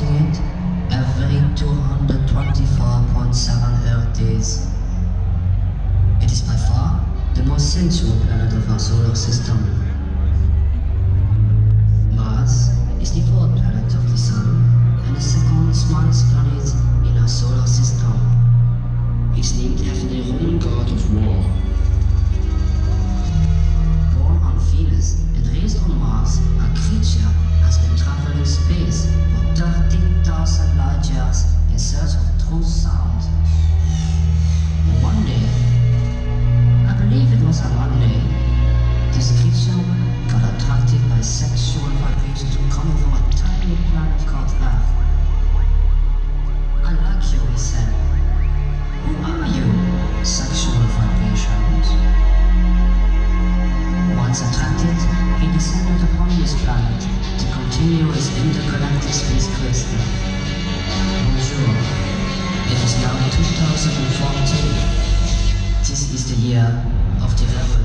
state every 224.7 Earth days. It is by far the most sensual planet of our solar system. Mars is the fourth discurso. große Komfortzone. Dies ist die hier auf die Werbe.